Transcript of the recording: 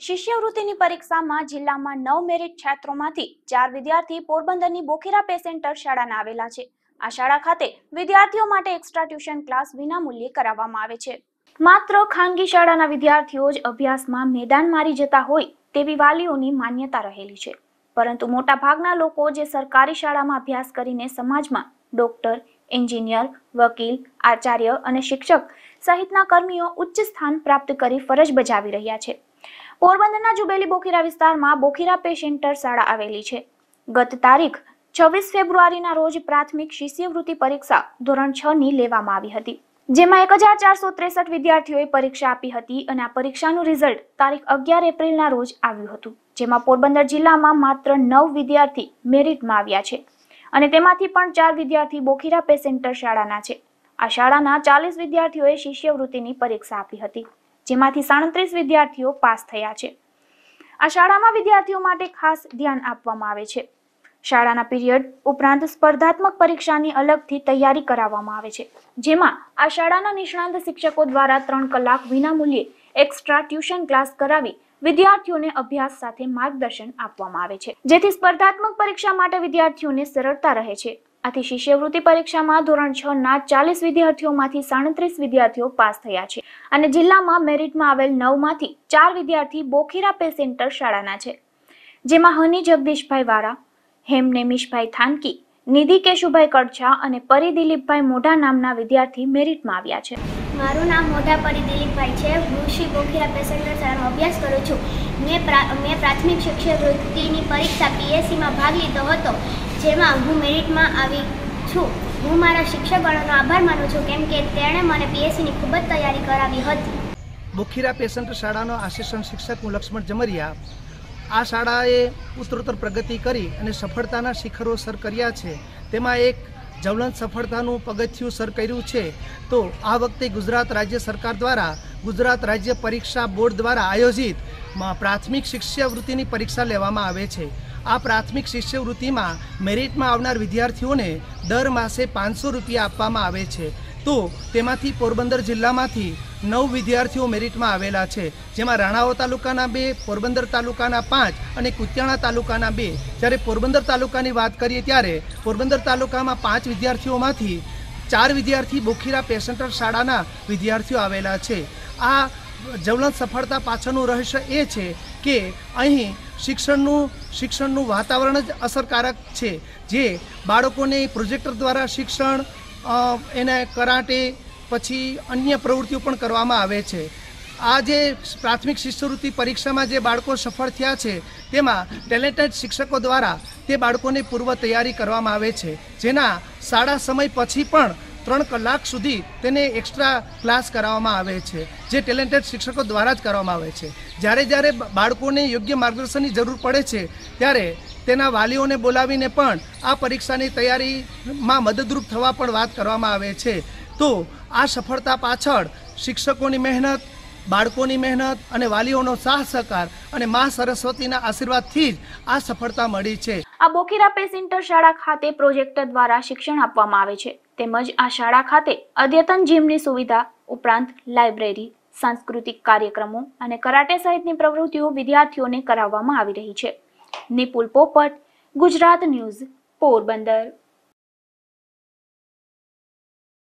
શિષ્યવૃત્તિની પરીક્ષામાં જિલ્લામાં નવ મેરિટ છાત્રોમાંથી ચાર વિદ્યાર્થી પોરબંદરની બોખીરા પેસેન્ટર શાળાના આવેલા છે. આ શાળા ખાતે વિદ્યાર્થીઓ માટે એક્સ્ટ્રા ટ્યુશન ક્લાસ વિનામૂલ્યે કરાવવામાં આવે છે. માત્ર ખાનગી શાળાના વિદ્યાર્થીઓ જ અભ્યાસમાં મેદાન મારી જતા હોય તેવી વાલીઓની માન્યતા રહેલી છે. પરંતુ મોટાભાગના લોકો જે સરકારી શાળામાં અભ્યાસ કરીને સમાજમાં ડોક્ટર, એન્જિનિયર, વકીલ, આચાર્ય અને શિક્ષક સહિતના કર્મીઓ ઉચ્ચ સ્થાન પ્રાપ્ત કરી ફરજ બજાવી રહ્યા છે. પોરબંદરના જુબેલી બોખીરા વિસ્તારમાં બોખીરા પેસેન્ટર શાળા આવેલી છે. ગત તારીખ છવ્વીસ ફેબ્રુઆરીના રોજ પ્રાથમિક શિષ્યવૃત્તિ પરીક્ષા ધોરણ છ ની લેવામાં આવી હતી, જેમાં એક હજાર ચારસો ત્રેસઠ વિદ્યાર્થીઓએ પરીક્ષા આપી હતી અને આ પરીક્ષાનું રિઝલ્ટ તારીખ અગિયાર એપ્રિલના રોજ આવ્યું હતું, જેમાં પોરબંદર જિલ્લામાં માત્ર નવ વિદ્યાર્થી મેરિટમાં આવ્યા છે અને તેમાંથી પણ ચાર વિદ્યાર્થી બોખીરા પેસેન્ટર શાળાના છે. આ શાળાના ચાલીસ વિદ્યાર્થીઓએ શિષ્યવૃત્તિની પરીક્ષા આપી હતી. જેમાંથી સાડત્રીસ વિદ્યાર્થીઓ પાસ થયા છે. આ શાળામાં વિદ્યાર્થીઓ માટે ખાસ ધ્યાન આપવામાં આવે છે. શાળાના પીરિયડ ઉપરાંત સ્પર્ધાત્મક પરીક્ષાની અલગથી તૈયારી કરાવવામાં આવે છે. જેમાં આ શાળાના નિષ્ણાંત શિક્ષકો દ્વારા ત્રણ કલાક વિનામૂલ્યે એક્સ્ટ્રા ટ્યુશન ક્લાસ કરાવી વિદ્યાર્થીઓને અભ્યાસ સાથે માર્ગદર્શન આપવામાં આવે છે. જેથી સ્પર્ધાત્મક પરીક્ષા માટે વિદ્યાર્થીઓને સરળતા રહે છે. આથી શિષ્યવૃત્તિ પરીક્ષામાં ધોરણ છ ના ચાલીસ વિદ્યાર્થીઓમાંથી સાડત્રીસ વિદ્યાર્થીઓ પાસ થયા છે અને જિલ્લામાં મેરિટમાં આવેલ નવમાંથી ચાર વિદ્યાર્થી બોખીરા પે સેન્ટર શાળાના છે. જેમાં હની જગદીશભાઈ વાળા હેમ નેમિશભાઈ થાનકી, નિધિ કેશુભાઈ કડછા અને પરી દિલીપભાઈ મોઢા નામના વિદ્યાર્થી મેરિટમાં આવ્યા છે. મારું નામ મોઢા પરી દિલીપભાઈ છે. હું શ્રી બોખીરા પેસેન્ટર શાળાનો અભ્યાસ કરું છું. મેં મેં પ્રાથમિક શિષ્યવૃત્તિની પરીક્ષા પીએસસીમાં ભાગ લીધો હતો. જેમાં હું મેરિટમાં આવી છું. હું મારા શિક્ષકગણોનો આભાર માનું છું કેમ કે તેણે મને પીએસસીની ખૂબ જ તૈયારી કરાવી હતી. બોખીરા પેશન્ટ શાળાનો આસિસ્ટન્ટ શિક્ષક હું લક્ષ્મણ જમરિયા. આ શાળાએ ઉત્તરોત્તર પ્રગતિ કરી અને સફળતાના શિખરો સર કર્યા છે. તેમાં એક જવલંત સફળતાનું પગથિયું સર કર્યું છે. તો આ વખતે ગુજરાત રાજ્ય સરકાર દ્વારા ગુજરાત રાજ્ય પરીક્ષા બોર્ડ દ્વારા આયોજિત પ્રાથમિક શિષ્યવૃત્તિની પરીક્ષા લેવામાં આવે છે. આ પ્રાથમિક શિષ્યવૃત્તિમાં મેરિટમાં આવનાર વિદ્યાર્થીઓને દર માસે પાંચસો રૂપિયા આપવામાં આવે છે. તો તેમાંથી પોરબંદર જિલ્લામાંથી નવ વિદ્યાર્થીઓ મેરિટમાં આવેલા છે. જેમાં રાણાઓ તાલુકાના બે, પોરબંદર તાલુકાના પાંચ અને કુતિયાણા તાલુકાના બે. જ્યારે પોરબંદર તાલુકાની વાત કરીએ ત્યારે પોરબંદર તાલુકામાં પાંચ વિદ્યાર્થીઓમાંથી ચાર વિદ્યાર્થી બોખીરા પેસેન્ટર શાળાના વિદ્યાર્થીઓ આવેલા છે. આ જ્વલંત સફળતા પાછળનું રહસ્ય એ છે કે અહીં શિક્ષણનું શિક્ષણનું વાતાવરણ જ અસરકારક છે. જે બાળકોને પ્રોજેક્ટર દ્વારા શિક્ષણ એને કરાટે પછી અન્ય પ્રવૃત્તિઓ પણ કરવામાં આવે છે. આ જે પ્રાથમિક શિષ્યવૃત્તિ પરીક્ષામાં જે બાળકો સફળ થયા છે, તેમાં ટેલેન્ટેડ શિક્ષકો દ્વારા તે બાળકોની પૂર્વ તૈયારી કરવામાં આવે છે. જેના શાળા સમય પછી પણ ત્રણ કલાક સુધી તેને એક્સ્ટ્રા ક્લાસ કરાવવામાં આવે છે, જે ટેલેન્ટેડ શિક્ષકો દ્વારા જ કરવામાં આવે છે. જ્યારે જ્યારે બાળકોને યોગ્ય માર્ગદર્શનની જરૂર પડે છે, ત્યારે તેના વાલીઓને બોલાવીને પણ આ પરીક્ષાની તૈયારીમાં મદદરૂપ થવા પણ વાત કરવામાં આવે છે. તો આ સફળતા પાછળ શિક્ષકોની મહેનત, બાળકોની મહેનત અને વાલીઓનો સાહ સહકાર અને મા સરસ્વતીના આશીર્વાદથી જ આ સફળતા મળી છે. આ બોખીરા પેસ ઇન્ટર શાળા ખાતે પ્રોજેક્ટર દ્વારા શિક્ષણ આપવામાં આવે છે. તેમજ આ શાળા ખાતે અદ્યતન જીમની સુવિધા ઉપરાંત લાઇબ્રેરી સાંસ્કૃતિક કાર્યક્રમો અને કરાટે સહિતની પ્રવૃત્તિઓ વિદ્યાર્થીઓને કરાવવામાં આવી રહી છે. નિપુલ પોપટ, ગુજરાત ન્યૂઝ, પોરબંદર.